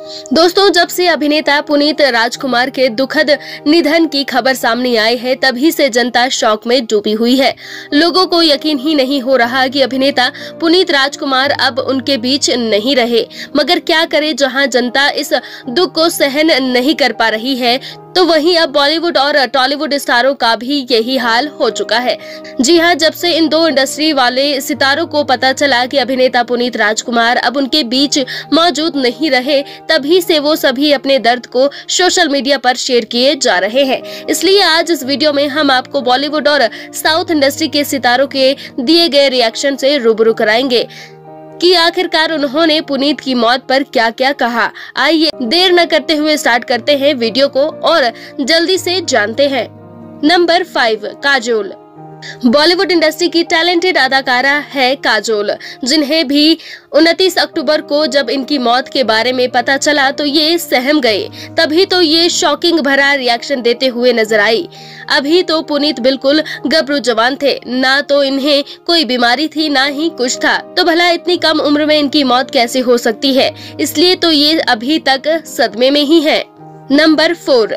दोस्तों, जब से अभिनेता पुनीत राजकुमार के दुखद निधन की खबर सामने आई है, तभी से जनता शौक में डूबी हुई है। लोगों को यकीन ही नहीं हो रहा कि अभिनेता पुनीत राजकुमार अब उनके बीच नहीं रहे। मगर क्या करे जहाँ जनता इस दुख को सहन नहीं कर पा रही है तो वहीं अब बॉलीवुड और टॉलीवुड स्टारों का भी यही हाल हो चुका है। जी हाँ जब से इन दो इंडस्ट्री वाले सितारों को पता चला कि अभिनेता पुनीत राजकुमार अब उनके बीच मौजूद नहीं रहे, तभी से वो सभी अपने दर्द को सोशल मीडिया पर शेयर किए जा रहे हैं। इसलिए आज इस वीडियो में हम आपको बॉलीवुड और साउथ इंडस्ट्री के सितारों के दिए गए रिएक्शन से रूबरू कराएँगे। कि आखिरकार उन्होंने पुनीत की मौत पर क्या क्या कहा। आइए देर न करते हुए स्टार्ट करते हैं वीडियो को और जल्दी से जानते हैं। Number five Kajol. Bollywood industry की टैलेंटेड अदाकारा है काजोल, जिन्हें भी 29 अक्टूबर को जब इनकी मौत के बारे में पता चला तो ये सहम गए। तभी तो ये शॉकिंग भरा रिएक्शन देते हुए नज़र आई। अभी तो पुनीत बिल्कुल गबरू जवान थे। ना तो इन्हें कोई बीमारी थी, ना ही कुछ था। तो भला इतनी कम उम्र में इनकी मौत कैसे हो सकती है? इसलिए तो ये अभी तक सदमे में ही है। Number four,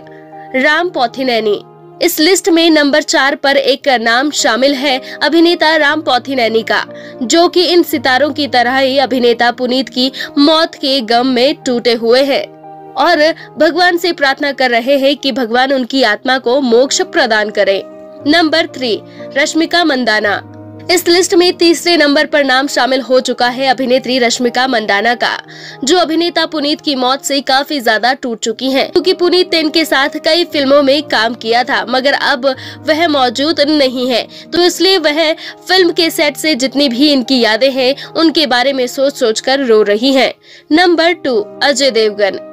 Ram Pothineni. इस लिस्ट में नंबर चार पर एक नाम शामिल है, अभिनेता राम पौथिनैनी का, जो कि इन सितारों की तरह ही अभिनेता पुनीत की मौत के गम में टूटे हुए हैं। और भगवान से प्रार्थना कर रहे हैं कि भगवान उनकी आत्मा को मोक्ष प्रदान करें। Number three, Rashmika Mandanna. इस लिस्ट में तीसरे नंबर पर नाम शामिल हो चुका है अभिनेत्री रश्मिका मंडाना का, जो अभिनेता पुनीत की मौत से काफ़ी ज़्यादा टूट चुकी हैं। क्योंकि पुनीत ने इनके साथ कई फ़िल्मों में काम किया था, मगर अब वह मौजूद नहीं है। तो इसलिए वह फ़िल्म के सेट से जितनी भी इनकी यादें हैं, उनके बारे में सोच सोच कर रो रही है। Number two, Ajay Devgn.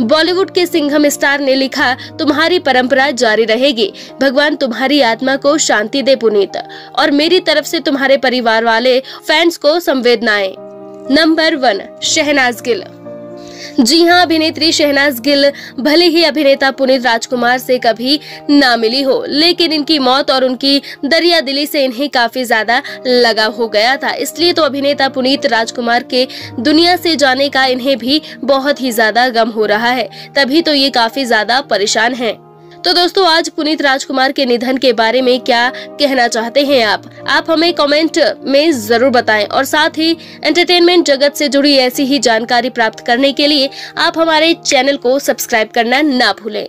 Bollywood के सिंघम स्टार ने लिखा, तुम्हारी परंपरा जारी रहेगी। भगवान तुम्हारी आत्मा को शांति दे, पुनीत। और मेरी तरफ़ से तुम्हारे परिवार वाले फैंस को संवेदनाएँ। Number one, Shehnaaz Gill. जी हाँ अभिनेत्री शहनाज गिल भले ही अभिनेता पुनीत राजकुमार से कभी ना मिली हो, लेकिन इनकी मौत और उनकी दरिया दिली से इन्हें काफ़ी ज़्यादा लगाव हो गया था इसलिए तो अभिनेता पुनीत राजकुमार के दुनिया से जाने का इन्हें भी बहुत ही ज़्यादा गम हो रहा है तभी तो ये काफ़ी ज़्यादा परेशान हैं। तो दोस्तों, आज पुनीत राजकुमार के निधन के बारे में क्या कहना चाहते हैं आप? आप हमें कमेंट में ज़रूर बताएँ और साथ ही एंटरटेनमेंट जगत से जुड़ी ऐसी ही जानकारी प्राप्त करने के लिए आप हमारे चैनल को सब्सक्राइब करना ना भूलें।